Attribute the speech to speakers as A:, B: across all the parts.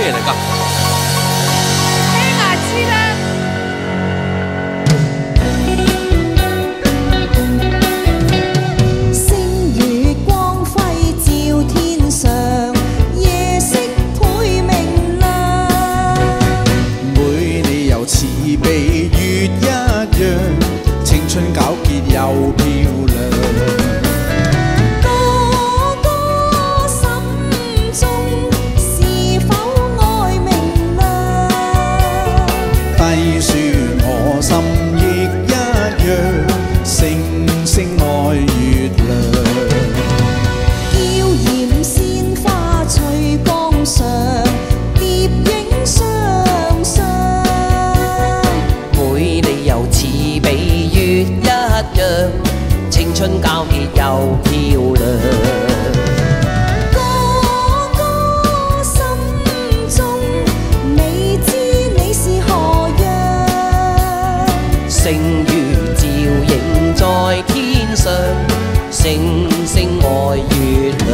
A: 这也得干
B: 星
C: 星愛月。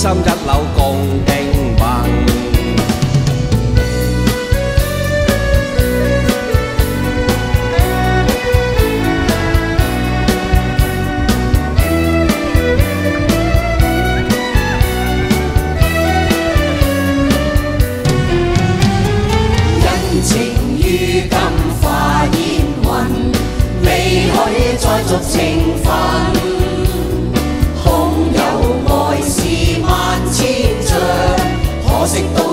B: 心
D: 一縷共競盟。
E: 情。可惜都